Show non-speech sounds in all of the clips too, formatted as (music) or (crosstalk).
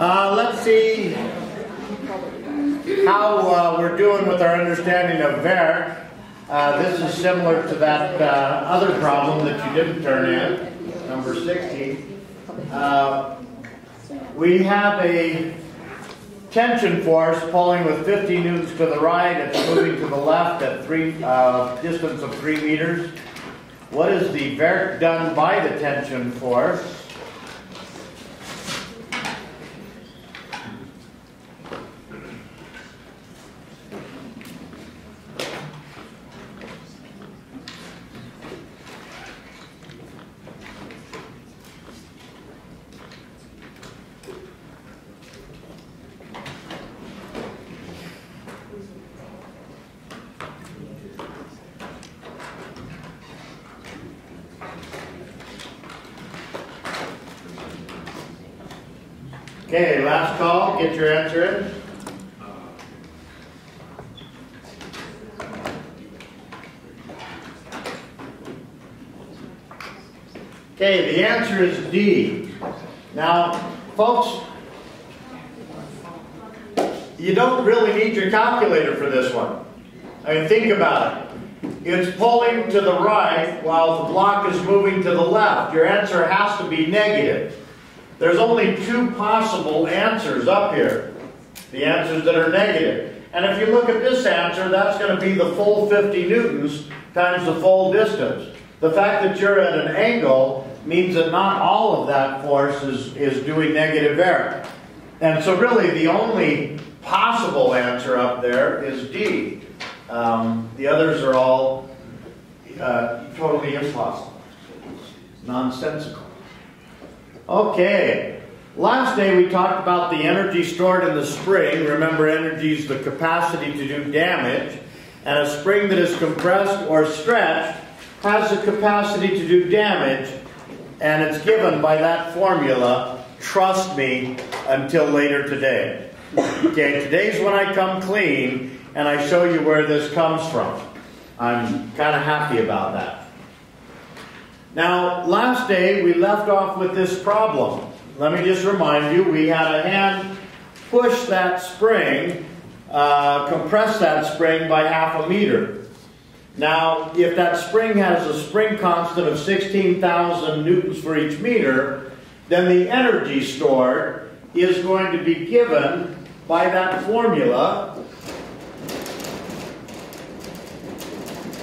Uh, let's see how uh, we're doing with our understanding of Verk. Uh, this is similar to that uh, other problem that you didn't turn in, number 16. Uh, we have a tension force pulling with 50 newtons to the right. It's moving to the left at three uh, distance of three meters. What is the Verk done by the tension force? Okay, last call. Get your answer in. Okay, the answer is D. Now, folks, you don't really need your calculator for this one. I mean, think about it. It's pulling to the right while the block is moving to the left. Your answer has to be negative. There's only two possible answers up here. The answers that are negative. And if you look at this answer, that's going to be the full 50 newtons times the full distance. The fact that you're at an angle means that not all of that force is, is doing negative air. And so really the only possible answer up there is D. Um, the others are all uh, totally impossible. Nonsensical. Okay. Last day we talked about the energy stored in the spring. Remember, energy is the capacity to do damage. And a spring that is compressed or stretched has the capacity to do damage. And it's given by that formula, trust me, until later today. Okay, today's when I come clean and I show you where this comes from. I'm kind of happy about that. Now, last day we left off with this problem. Let me just remind you, we had a hand push that spring, uh, compress that spring by half a meter. Now, if that spring has a spring constant of 16,000 newtons for each meter, then the energy stored is going to be given by that formula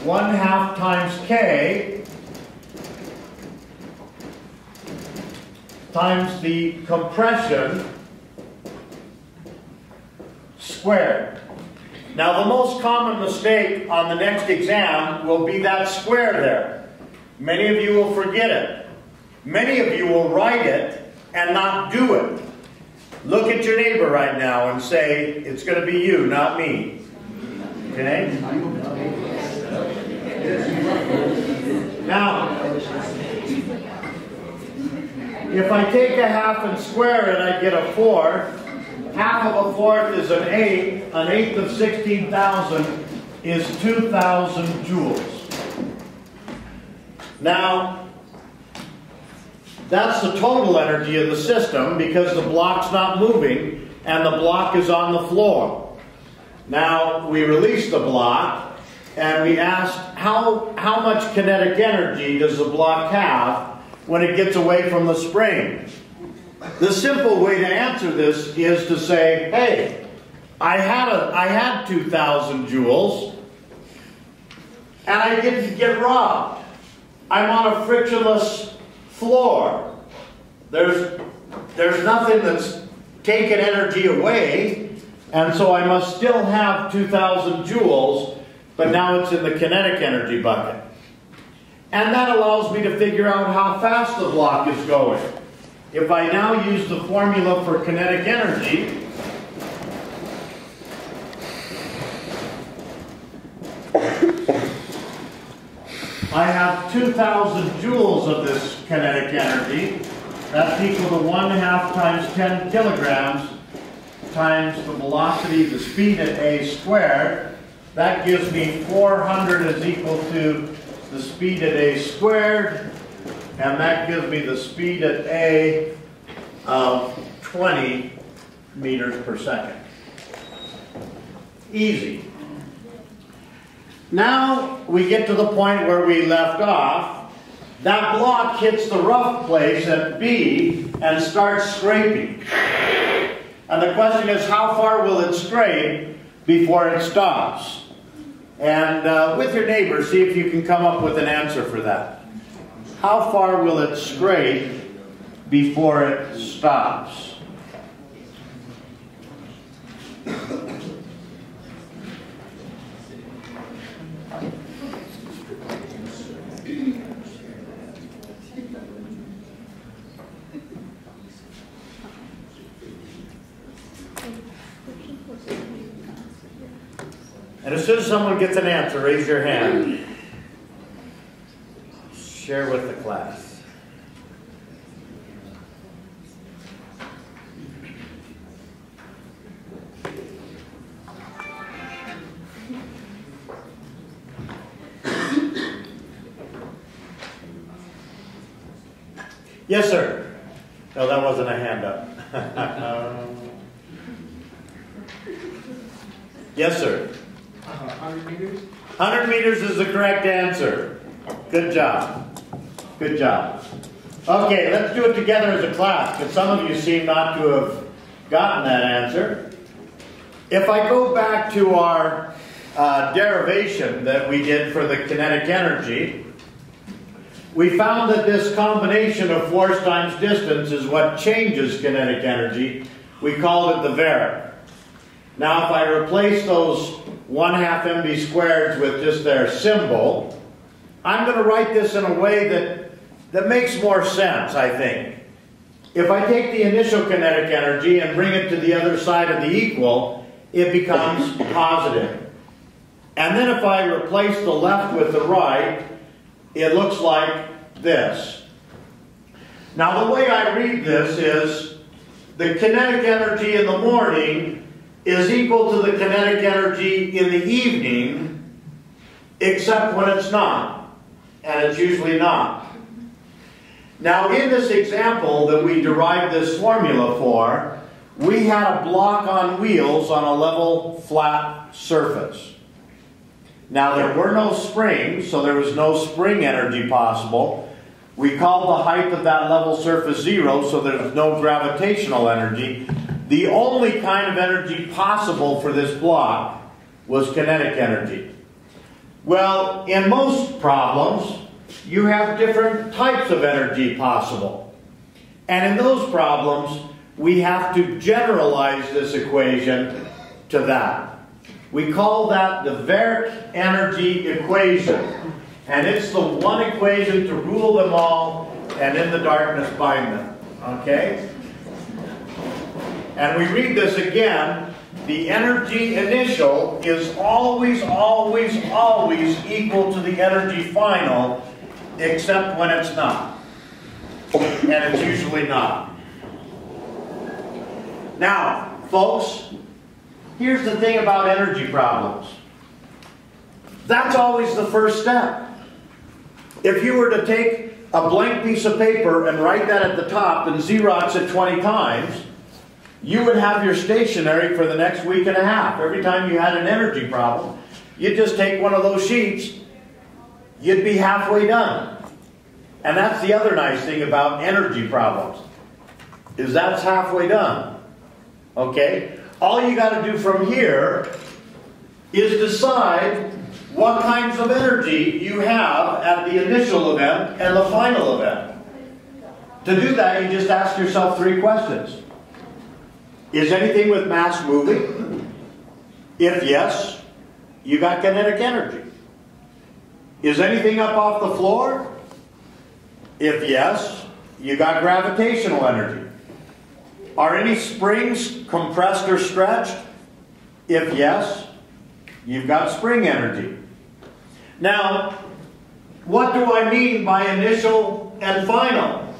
1 half times K times the compression squared. Now the most common mistake on the next exam will be that square there. Many of you will forget it. Many of you will write it and not do it. Look at your neighbor right now and say, it's going to be you, not me. Okay? Now, if I take a half and square it, I get a fourth. Half of a fourth is an eighth. An eighth of 16,000 is 2,000 joules. Now, that's the total energy of the system because the block's not moving and the block is on the floor. Now, we release the block and we ask how, how much kinetic energy does the block have when it gets away from the spring? The simple way to answer this is to say, hey, I had, a, I had 2,000 joules, and I didn't get robbed. I'm on a frictionless floor. There's, there's nothing that's taken energy away, and so I must still have 2,000 joules, but now it's in the kinetic energy bucket. And that allows me to figure out how fast the block is going. If I now use the formula for kinetic energy, I have 2,000 joules of this kinetic energy. That's equal to 1 half times 10 kilograms times the velocity, the speed at a squared. That gives me 400 is equal to the speed at a squared, and that gives me the speed at a of 20 meters per second. Easy. Now we get to the point where we left off. That block hits the rough place at B and starts scraping. And the question is, how far will it scrape before it stops? And uh, with your neighbor, see if you can come up with an answer for that. How far will it scrape before it stops? And as soon as someone gets an answer, raise your hand. Share with the class. Yes, sir. No, that wasn't a hand up. (laughs) yes, sir. Uh, 100 meters? 100 meters is the correct answer. Good job. Good job. Okay, let's do it together as a class, because some of you seem not to have gotten that answer. If I go back to our uh, derivation that we did for the kinetic energy, we found that this combination of force times distance is what changes kinetic energy. We called it the viric. Now if I replace those 1 half mv squared with just their symbol, I'm going to write this in a way that, that makes more sense, I think. If I take the initial kinetic energy and bring it to the other side of the equal, it becomes positive. And then if I replace the left with the right, it looks like this. Now the way I read this is the kinetic energy in the morning is equal to the kinetic energy in the evening, except when it's not. And it's usually not. Now, in this example that we derived this formula for, we had a block on wheels on a level, flat surface. Now, there were no springs, so there was no spring energy possible. We called the height of that level surface zero, so there's no gravitational energy. The only kind of energy possible for this block was kinetic energy. Well, in most problems, you have different types of energy possible. And in those problems, we have to generalize this equation to that. We call that the Viric energy equation. And it's the one equation to rule them all and in the darkness bind them. Okay? And we read this again. The energy initial is always, always, always equal to the energy final, except when it's not. And it's usually not. Now, folks, here's the thing about energy problems. That's always the first step. If you were to take a blank piece of paper and write that at the top and Xerox it 20 times, you would have your stationery for the next week and a half. Every time you had an energy problem, you'd just take one of those sheets, you'd be halfway done. And that's the other nice thing about energy problems, is that's halfway done. Okay? All you got to do from here is decide what kinds of energy you have at the initial event and the final event. To do that, you just ask yourself three questions. Is anything with mass moving? If yes, you got kinetic energy. Is anything up off the floor? If yes, you got gravitational energy. Are any springs compressed or stretched? If yes, you've got spring energy. Now, what do I mean by initial and final?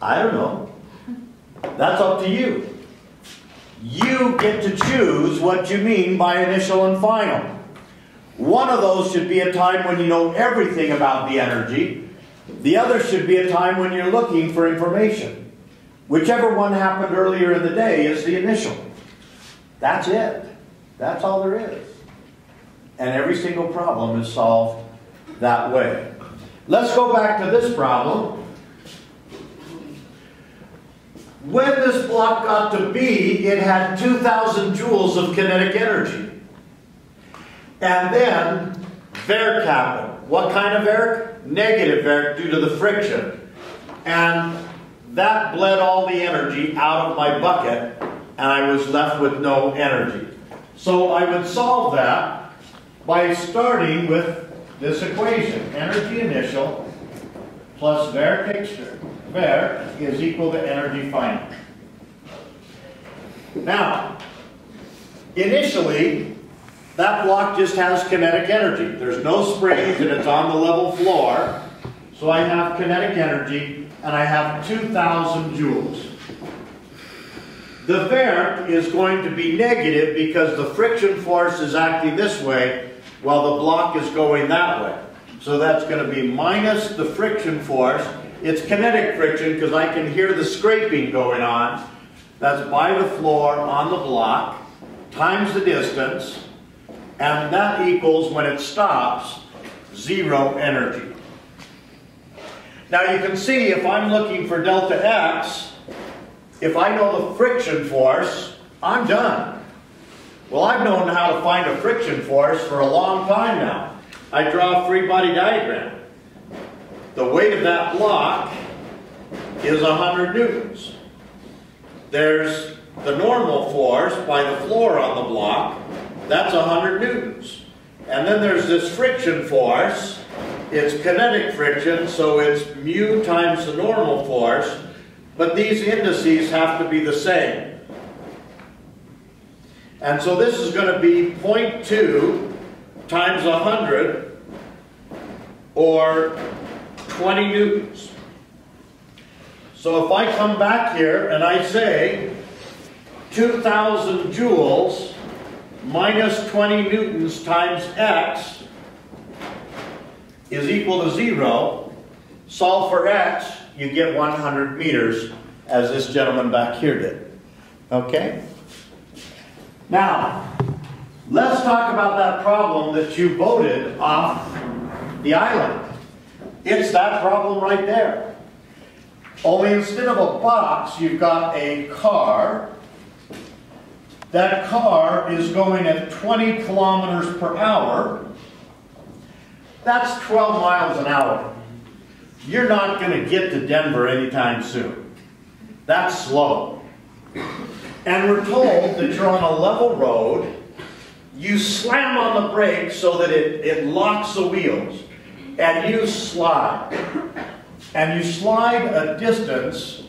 I don't know. That's up to you. You get to choose what you mean by initial and final. One of those should be a time when you know everything about the energy. The other should be a time when you're looking for information. Whichever one happened earlier in the day is the initial. That's it. That's all there is. And every single problem is solved that way. Let's go back to this problem. When this block got to B, it had 2,000 joules of kinetic energy. And then Verk happened. What kind of Verk? Negative Verk due to the friction. And that bled all the energy out of my bucket, and I was left with no energy. So I would solve that by starting with this equation. Energy initial plus Verk external. Verk is equal to energy final. Now, initially, that block just has kinetic energy. There's no springs and it's on the level floor. So I have kinetic energy and I have 2,000 joules. The Verk is going to be negative because the friction force is acting this way while the block is going that way. So that's going to be minus the friction force. It's kinetic friction because I can hear the scraping going on. That's by the floor on the block times the distance and that equals, when it stops, zero energy. Now you can see if I'm looking for delta x, if I know the friction force, I'm done. Well, I've known how to find a friction force for a long time now. I draw a free body diagram. The weight of that block is 100 newtons. There's the normal force by the floor on the block, that's 100 newtons. And then there's this friction force. It's kinetic friction, so it's mu times the normal force. But these indices have to be the same. And so this is going to be 0.2 times 100 or 20 newtons. So if I come back here and I say 2,000 joules minus 20 newtons times x is equal to 0. Solve for x, you get 100 meters, as this gentleman back here did. Okay? Now, let's talk about that problem that you voted off the island. It's that problem right there. Only instead of a box, you've got a car that car is going at 20 kilometers per hour. That's 12 miles an hour. You're not going to get to Denver anytime soon. That's slow. And we're told that you're on a level road. You slam on the brakes so that it, it locks the wheels. And you slide. And you slide a distance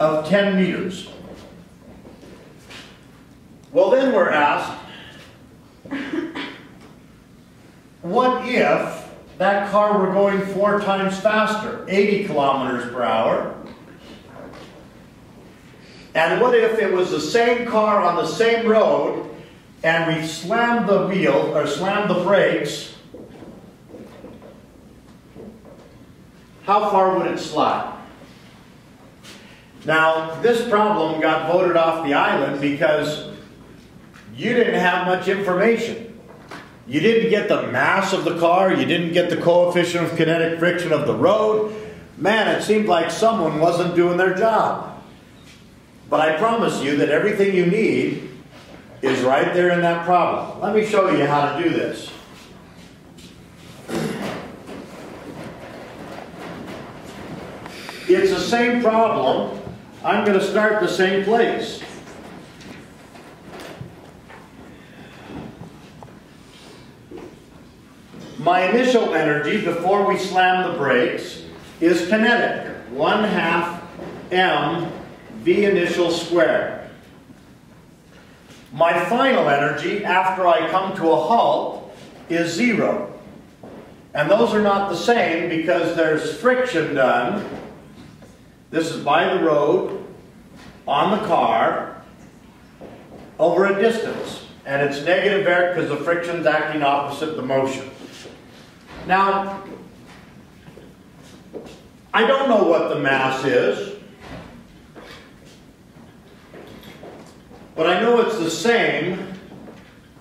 of 10 meters. Well, then we're asked, what if that car were going four times faster, 80 kilometers per hour? And what if it was the same car on the same road and we slammed the wheel or slammed the brakes? How far would it slide? Now, this problem got voted off the island because you didn't have much information. You didn't get the mass of the car, you didn't get the coefficient of kinetic friction of the road. Man, it seemed like someone wasn't doing their job. But I promise you that everything you need is right there in that problem. Let me show you how to do this. It's the same problem, I'm going to start the same place. My initial energy before we slam the brakes is kinetic. 1 half m v initial squared. My final energy after I come to a halt is zero. And those are not the same because there's friction done this is by the road, on the car, over a distance. And it's negative Verk because the friction's acting opposite the motion. Now, I don't know what the mass is, but I know it's the same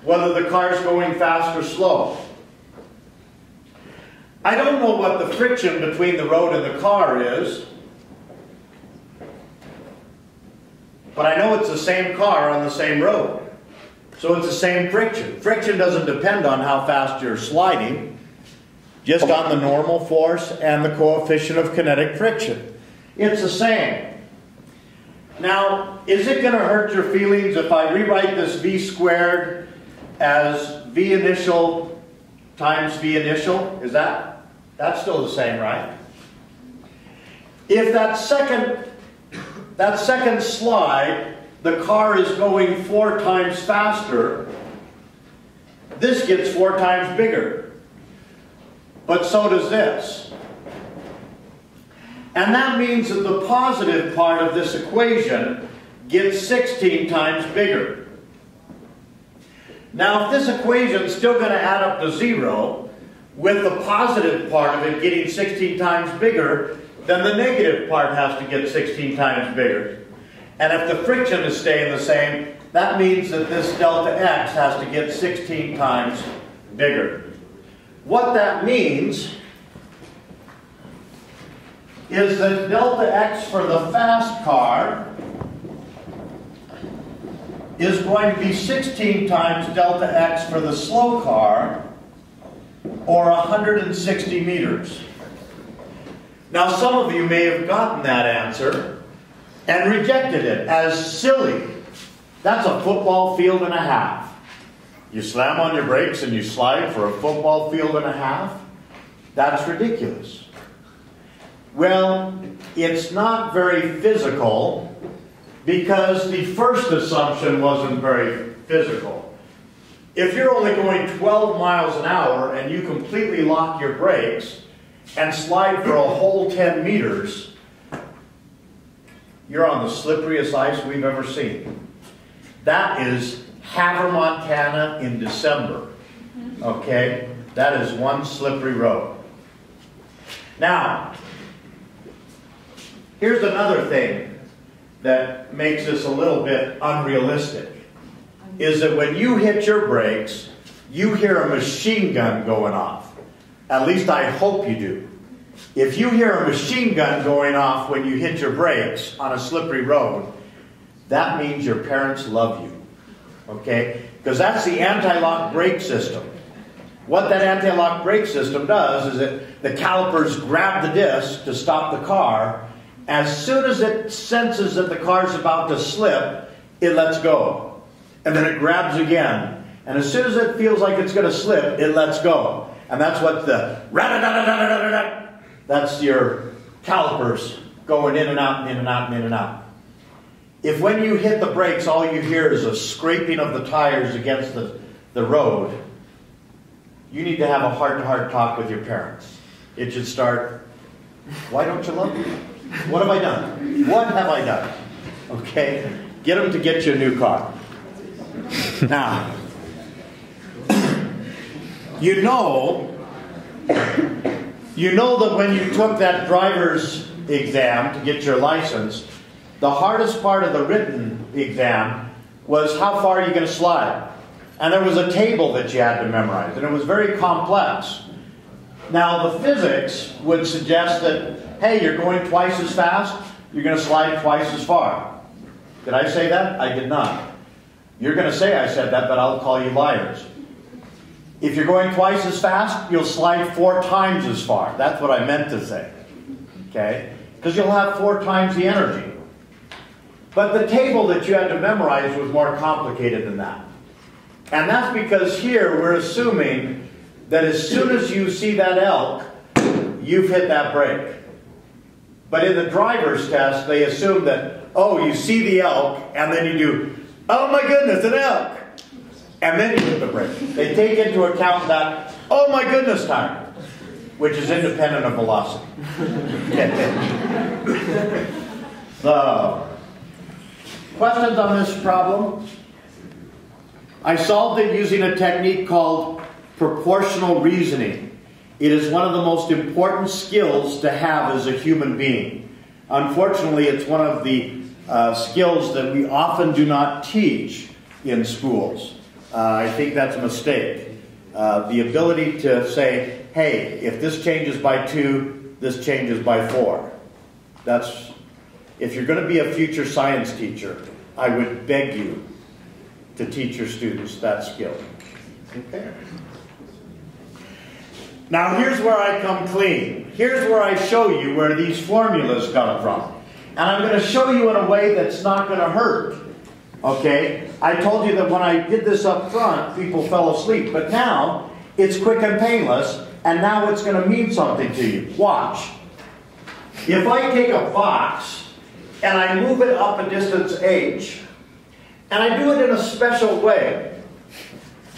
whether the car is going fast or slow. I don't know what the friction between the road and the car is, but I know it's the same car on the same road. So it's the same friction. Friction doesn't depend on how fast you're sliding, just on the normal force and the coefficient of kinetic friction. It's the same. Now, is it going to hurt your feelings if I rewrite this v squared as v initial times v initial? Is that, that's still the same, right? If that second, that second slide the car is going four times faster, this gets four times bigger. But so does this. And that means that the positive part of this equation gets 16 times bigger. Now, if this equation is still going to add up to zero, with the positive part of it getting 16 times bigger, then the negative part has to get 16 times bigger. And if the friction is staying the same, that means that this delta x has to get 16 times bigger. What that means is that delta x for the fast car is going to be 16 times delta x for the slow car, or 160 meters. Now some of you may have gotten that answer, and rejected it as silly. That's a football field and a half. You slam on your brakes and you slide for a football field and a half? That's ridiculous. Well, it's not very physical because the first assumption wasn't very physical. If you're only going 12 miles an hour and you completely lock your brakes and slide for a whole 10 meters, you're on the slipperiest ice we've ever seen. That is Havre, Montana in December. Okay? That is one slippery road. Now, here's another thing that makes this a little bit unrealistic. Is that when you hit your brakes, you hear a machine gun going off. At least I hope you do. If you hear a machine gun going off when you hit your brakes on a slippery road, that means your parents love you. Okay? Because that's the anti-lock brake system. What that anti-lock brake system does is that the calipers grab the disc to stop the car. As soon as it senses that the car is about to slip, it lets go. And then it grabs again. And as soon as it feels like it's going to slip, it lets go. And that's what the that's your calipers going in and out and in and out and in and out. If when you hit the brakes, all you hear is a scraping of the tires against the, the road, you need to have a heart to heart talk with your parents. It should start, why don't you love me? What have I done? What have I done? Okay? Get them to get you a new car. Now, you know you know that when you took that driver's exam to get your license, the hardest part of the written exam was how far are you going to slide? And there was a table that you had to memorize, and it was very complex. Now, the physics would suggest that, hey, you're going twice as fast, you're going to slide twice as far. Did I say that? I did not. You're going to say I said that, but I'll call you liars. If you're going twice as fast, you'll slide four times as far. That's what I meant to say. Okay? Because you'll have four times the energy. But the table that you had to memorize was more complicated than that. And that's because here we're assuming that as soon as you see that elk, you've hit that brake. But in the driver's test, they assume that, oh, you see the elk, and then you do, oh my goodness, an elk and then you hit the brake. They take into account that, oh my goodness time, which is independent of velocity. (laughs) the questions on this problem? I solved it using a technique called proportional reasoning. It is one of the most important skills to have as a human being. Unfortunately, it's one of the uh, skills that we often do not teach in schools. Uh, I think that's a mistake. Uh, the ability to say, hey, if this changes by two, this changes by four. That's, if you're going to be a future science teacher, I would beg you to teach your students that skill. Okay. Now, here's where I come clean. Here's where I show you where these formulas come from. And I'm going to show you in a way that's not going to hurt. Okay? I told you that when I did this up front, people fell asleep. But now, it's quick and painless, and now it's going to mean something to you. Watch. If I take a box and I move it up a distance h, and I do it in a special way,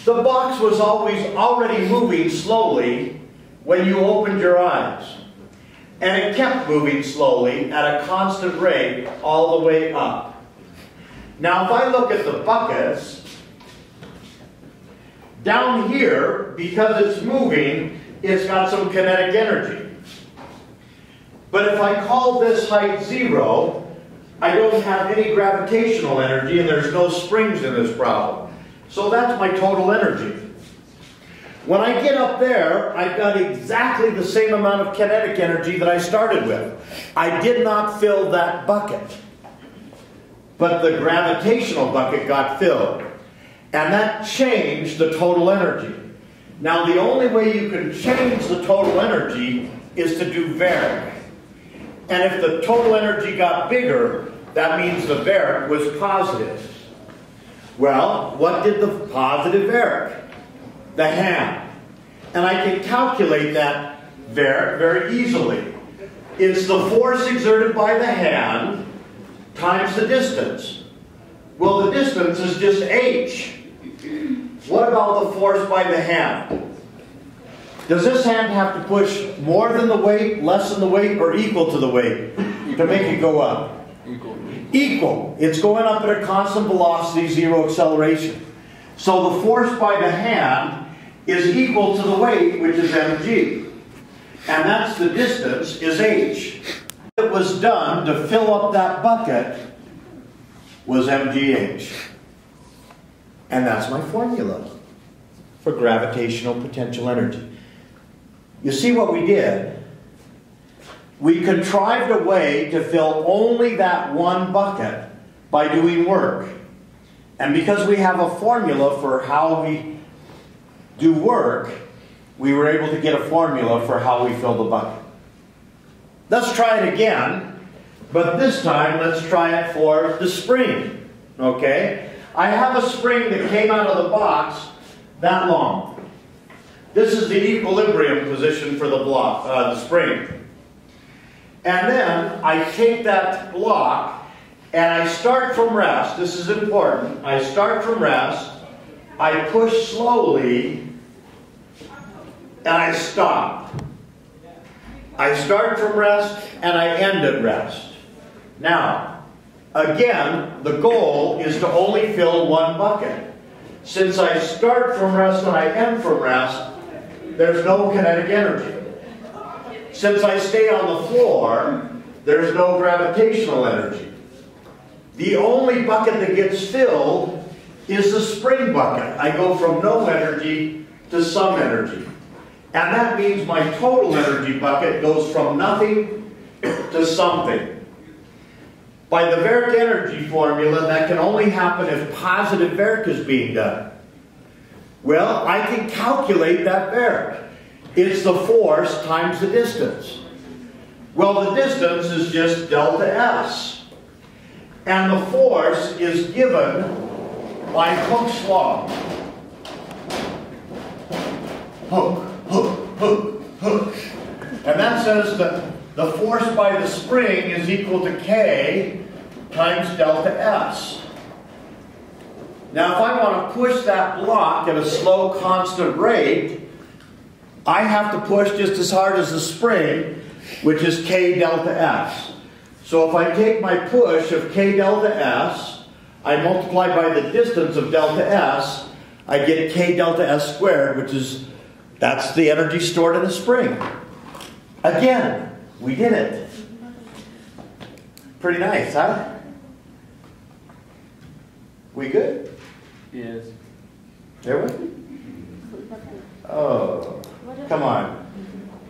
the box was always already moving slowly when you opened your eyes. And it kept moving slowly at a constant rate all the way up. Now, if I look at the buckets, down here, because it's moving, it's got some kinetic energy. But if I call this height zero, I don't have any gravitational energy and there's no springs in this problem. So that's my total energy. When I get up there, I've got exactly the same amount of kinetic energy that I started with. I did not fill that bucket. But the gravitational bucket got filled. And that changed the total energy. Now the only way you can change the total energy is to do vary. And if the total energy got bigger, that means the vary was positive. Well, what did the positive vary? the hand. And I can calculate that very, very easily. It's the force exerted by the hand times the distance. Well, the distance is just h. What about the force by the hand? Does this hand have to push more than the weight, less than the weight, or equal to the weight to make it go up? Equal. Equal. It's going up at a constant velocity, zero acceleration. So the force by the hand is equal to the weight, which is mg. And that's the distance, is h. Was done to fill up that bucket was mgh. And that's my formula for gravitational potential energy. You see what we did? We contrived a way to fill only that one bucket by doing work. And because we have a formula for how we do work, we were able to get a formula for how we fill the bucket. Let's try it again, but this time let's try it for the spring. Okay? I have a spring that came out of the box that long. This is the equilibrium position for the block, uh, the spring. And then I take that block and I start from rest. This is important. I start from rest I push slowly and I stop. I start from rest and I end at rest. Now, again, the goal is to only fill one bucket. Since I start from rest and I end from rest, there's no kinetic energy. Since I stay on the floor, there's no gravitational energy. The only bucket that gets filled is the spring bucket. I go from no energy to some energy. And that means my total energy bucket goes from nothing to something. By the Verric energy formula, that can only happen if positive Verric is being done. Well, I can calculate that Verric. It's the force times the distance. Well, the distance is just delta S. And the force is given by Hooke's law. Hook, hook, hook, hook. And that says that the force by the spring is equal to K times delta S. Now, if I want to push that block at a slow, constant rate, I have to push just as hard as the spring, which is K delta S. So if I take my push of K delta S, I multiply by the distance of delta s, I get k delta s squared, which is That's the energy stored in the spring. Again, we did it. Pretty nice, huh? We good? Yes. There with me? Oh, come on.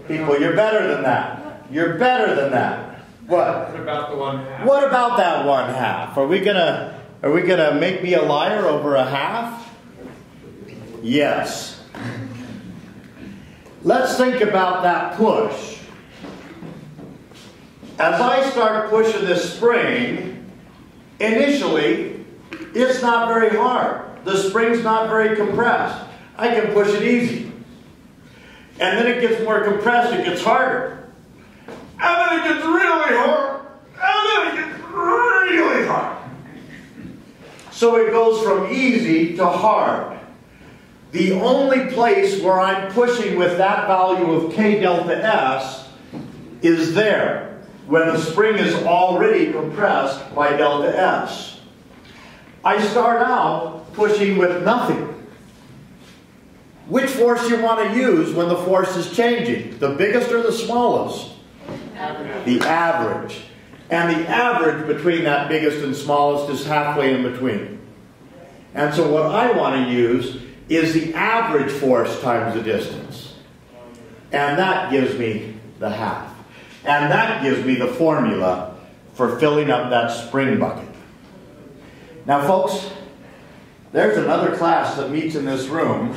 People, you're better than that. You're better than that. What? What about the one half? What about that one half? Are we gonna are we gonna make me a liar over a half? Yes. Let's think about that push. As I start pushing this spring, initially, it's not very hard. The spring's not very compressed. I can push it easy. And then it gets more compressed, it gets harder. And then it gets really hard. And then it gets really hard. So it goes from easy to hard. The only place where I'm pushing with that value of K delta S is there, when the spring is already compressed by delta S. I start out pushing with nothing. Which force you want to use when the force is changing? The biggest or the smallest? Average. The average. And the average between that biggest and smallest is halfway in between. And so what I want to use is the average force times the distance. And that gives me the half. And that gives me the formula for filling up that spring bucket. Now folks, there's another class that meets in this room.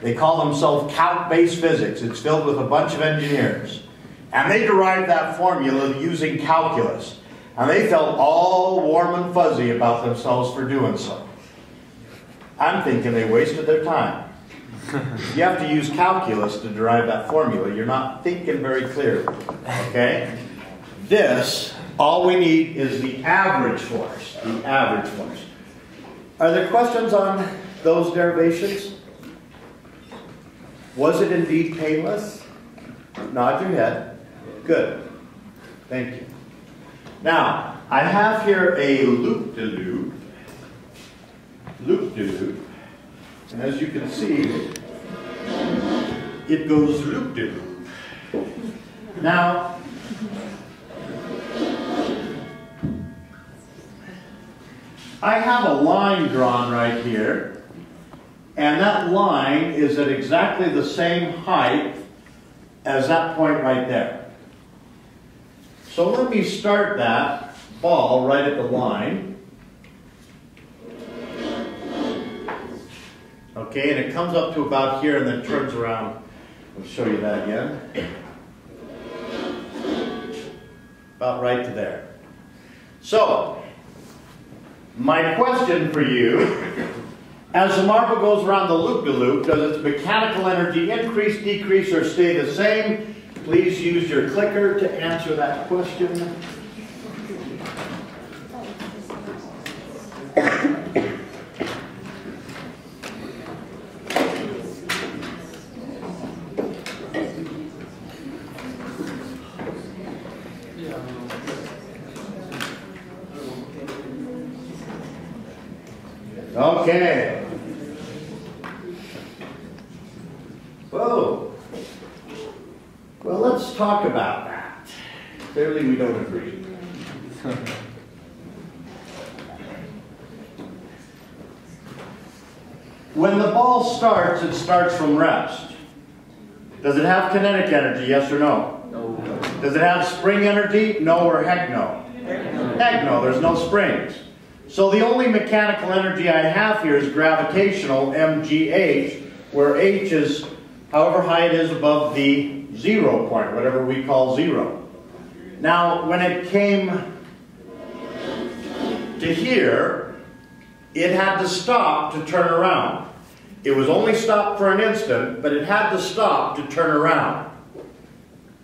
They call themselves calc-based physics. It's filled with a bunch of engineers. And they derived that formula using calculus. And they felt all warm and fuzzy about themselves for doing so. I'm thinking they wasted their time. you have to use calculus to derive that formula. You're not thinking very clearly. Okay? This, all we need is the average force. The average force. Are there questions on those derivations? Was it indeed painless? Nod your head. Good. Thank you. Now, I have here a loop-de-loop. Loop-de-loop. And as you can see, it goes loop-de-loop. Now, I have a line drawn right here, and that line is at exactly the same height as that point right there. So let me start that ball right at the line. Okay, and it comes up to about here and then turns around. I'll show you that again. About right to there. So, my question for you, as the marble goes around the loop-de-loop, does its mechanical energy increase, decrease, or stay the same? Please use your clicker to answer that question. Okay. Whoa. Well, let's talk about that. Clearly, we don't agree. when the ball starts, it starts from rest. Does it have kinetic energy, yes or no? No. Does it have spring energy? No or heck no? Heck no, there's no springs. So the only mechanical energy I have here is gravitational, mgh, where h is however high it is above the zero point, whatever we call zero. Now, when it came to here, it had to stop to turn around. It was only stopped for an instant, but it had to stop to turn around.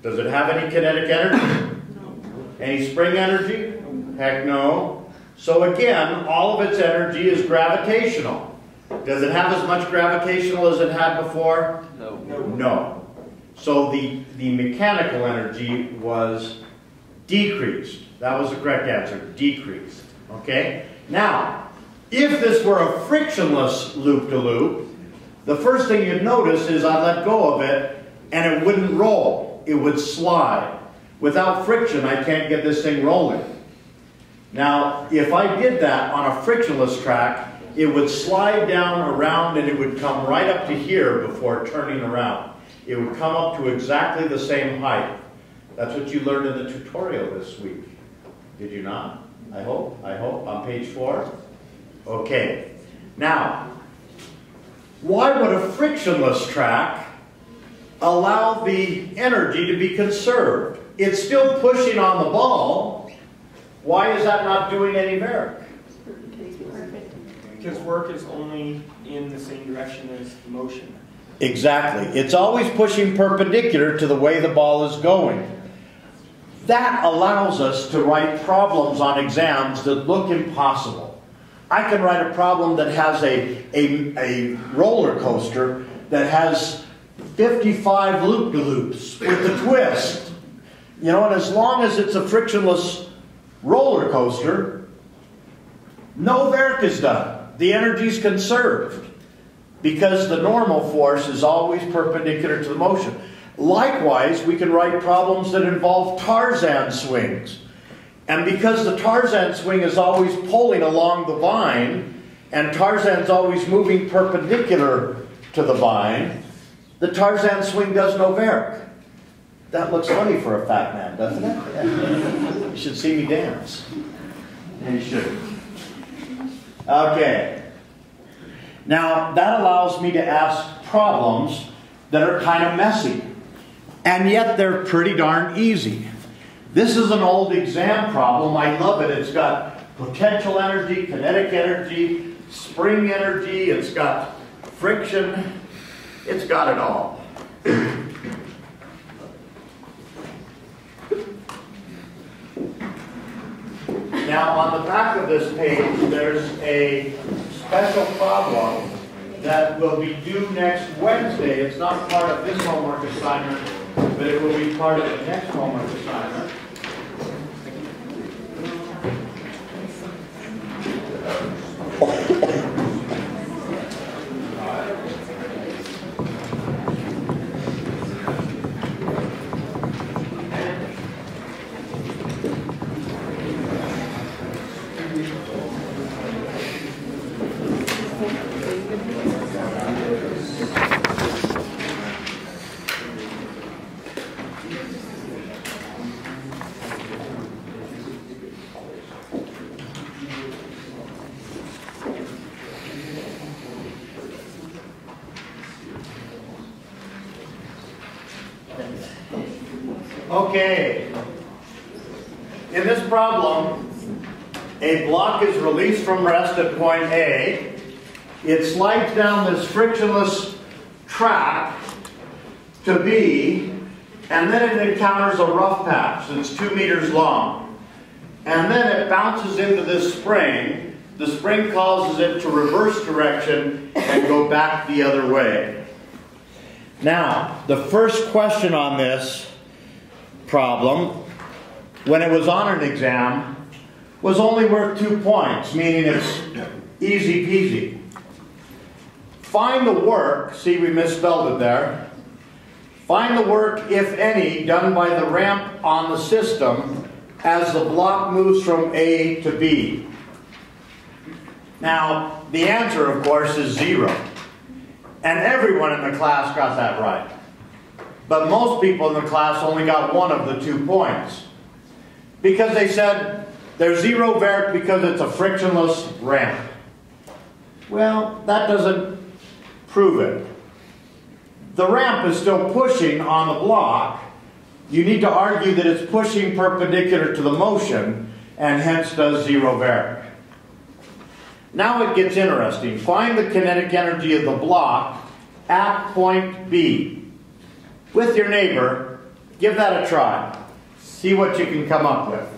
Does it have any kinetic energy? No. Any spring energy? Heck no. So again, all of its energy is gravitational. Does it have as much gravitational as it had before? No. No. So the, the mechanical energy was decreased. That was the correct answer, decreased. Okay? Now, if this were a frictionless loop-to-loop, the first thing you'd notice is I let go of it and it wouldn't roll. It would slide. Without friction, I can't get this thing rolling. Now, if I did that on a frictionless track, it would slide down around and it would come right up to here before turning around. It would come up to exactly the same height. That's what you learned in the tutorial this week. Did you not? I hope, I hope, on page four? Okay. Now, why would a frictionless track allow the energy to be conserved? It's still pushing on the ball. Why is that not doing any work? Because work is only in the same direction as motion. Exactly. It's always pushing perpendicular to the way the ball is going. That allows us to write problems on exams that look impossible. I can write a problem that has a, a, a roller coaster that has 55 loop-de-loops with a twist. You know, and as long as it's a frictionless roller coaster, no work is done. The energy is conserved because the normal force is always perpendicular to the motion. Likewise, we can write problems that involve Tarzan swings. And because the Tarzan swing is always pulling along the vine, and Tarzan's always moving perpendicular to the vine, the Tarzan swing does no work. That looks funny for a fat man, doesn't it? (laughs) you should see me dance. you should. Okay. Now, that allows me to ask problems that are kind of messy and yet they're pretty darn easy. This is an old exam problem. I love it. It's got potential energy, kinetic energy, spring energy, it's got friction, it's got it all. now, on the back of this page, there's a special problem that will be due next Wednesday. It's not part of this homework assignment but it will be part of the next homework assignment. Okay. In this problem, a block is released from rest at point A. It slides down this frictionless track to B, and then it encounters a rough patch that's two meters long. And then it bounces into this spring. The spring causes it to reverse direction and go back the other way. Now, the first question on this problem, when it was on an exam, was only worth two points, meaning it's easy peasy. Find the work, see we misspelled it there. Find the work, if any, done by the ramp on the system as the block moves from A to B. Now, the answer, of course, is zero. And everyone in the class got that right. But most people in the class only got one of the two points. Because they said there's zero vert because it's a frictionless ramp. Well, that doesn't prove it. The ramp is still pushing on the block. You need to argue that it's pushing perpendicular to the motion and hence does zero vert. Now it gets interesting. Find the kinetic energy of the block at point B with your neighbor, give that a try. See what you can come up with.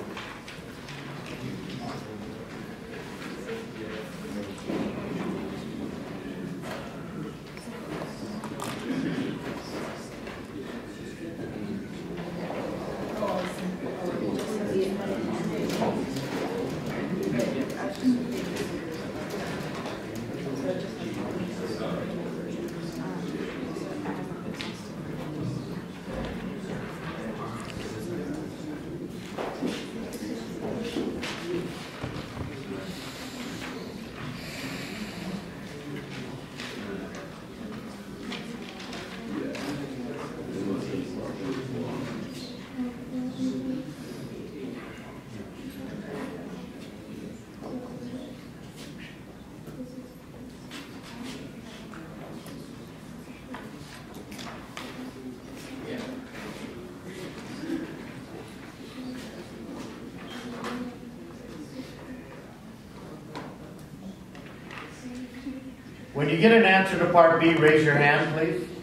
When you get an answer to part B, raise your hand, please.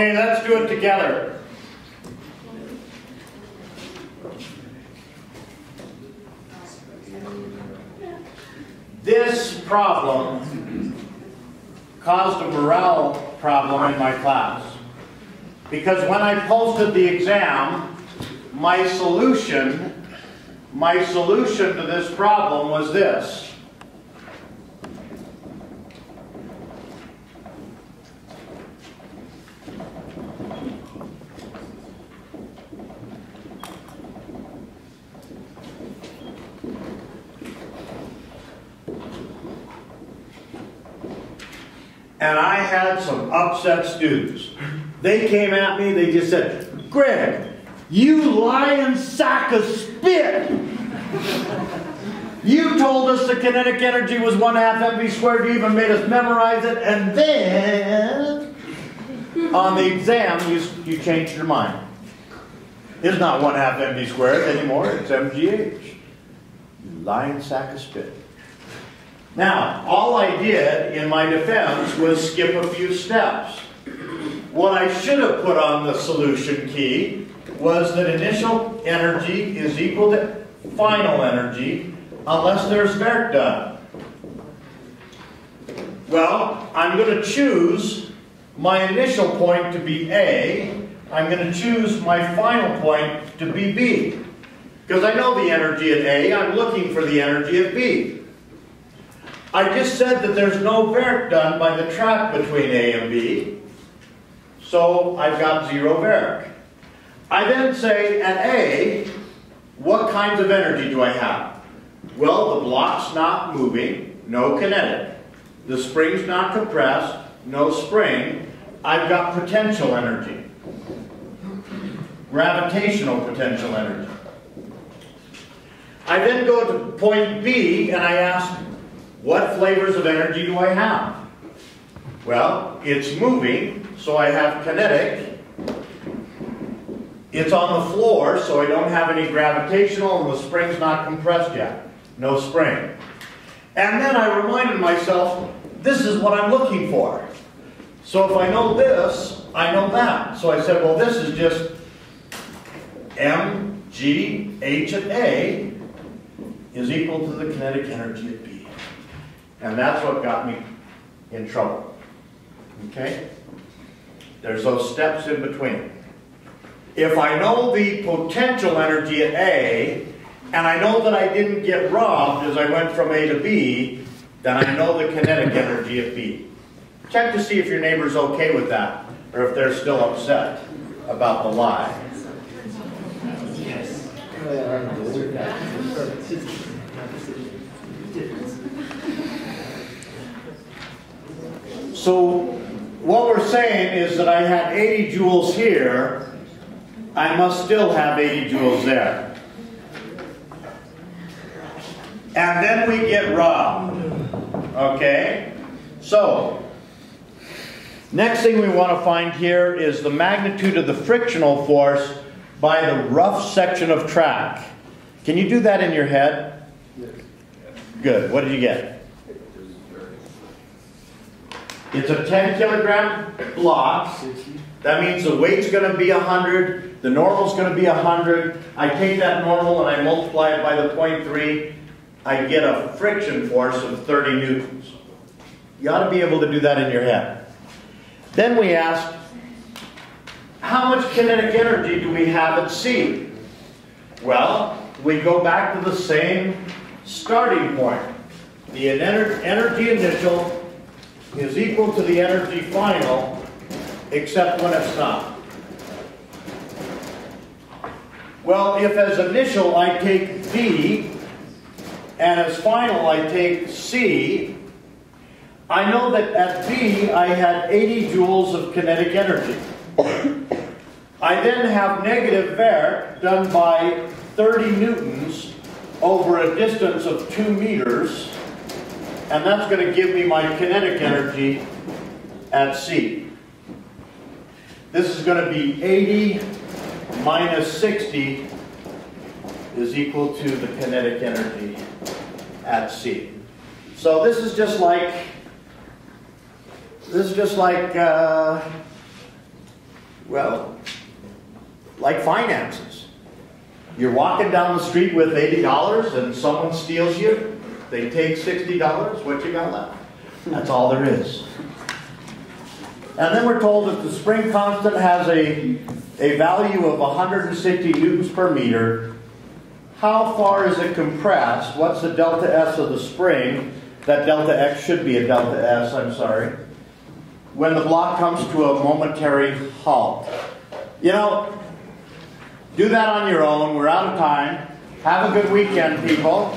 Okay, let's do it together. This problem caused a morale problem in my class. Because when I posted the exam, my solution, my solution to this problem was this. And I had some upset students. They came at me, they just said, Greg, you lying sack of spit! You told us the kinetic energy was one half mv squared, you even made us memorize it, and then on the exam you, you changed your mind. It's not one half mv squared anymore, it's mgh. You lying sack of spit. Now, all I did in my defense was skip a few steps. What I should have put on the solution key was that initial energy is equal to final energy unless there's work done. Well, I'm going to choose my initial point to be A. I'm going to choose my final point to be B. Because I know the energy at A, I'm looking for the energy at B. I just said that there's no work done by the track between A and B, so I've got zero work. I then say at A, what kinds of energy do I have? Well, the block's not moving, no kinetic. The spring's not compressed, no spring. I've got potential energy, gravitational potential energy. I then go to point B and I ask, what flavors of energy do I have? Well, it's moving, so I have kinetic. It's on the floor, so I don't have any gravitational, and the spring's not compressed yet. No spring. And then I reminded myself, this is what I'm looking for. So if I know this, I know that. So I said, well, this is just M, G, H at A is equal to the kinetic energy at B. And that's what got me in trouble. Okay? There's those steps in between. If I know the potential energy at A, and I know that I didn't get robbed as I went from A to B, then I know the kinetic energy at B. Check to see if your neighbor's okay with that, or if they're still upset about the lie. Yes. So what we're saying is that I had 80 joules here, I must still have 80 joules there. And then we get robbed. Okay? So, next thing we want to find here is the magnitude of the frictional force by the rough section of track. Can you do that in your head? Good. What did you get? It's a 10 kilogram block. That means the weight's going to be 100, the normal's going to be 100. I take that normal and I multiply it by the 0.3. I get a friction force of 30 newtons. You ought to be able to do that in your head. Then we ask, how much kinetic energy do we have at C? Well, we go back to the same starting point. The energy initial is equal to the energy final, except when it's not. Well, if as initial I take B, and as final I take C, I know that at B I had 80 joules of kinetic energy. I then have negative Verk done by 30 newtons over a distance of 2 meters, and that's going to give me my kinetic energy at C. This is going to be 80 minus 60 is equal to the kinetic energy at C. So this is just like, this is just like, uh, well, like finances. You're walking down the street with $80 and someone steals you, they take $60, what you got left? That's all there is. And then we're told that the spring constant has a, a value of 160 newtons per meter. How far is it compressed? What's the delta S of the spring? That delta X should be a delta S, I'm sorry. When the block comes to a momentary halt. You know, do that on your own. We're out of time. Have a good weekend, people.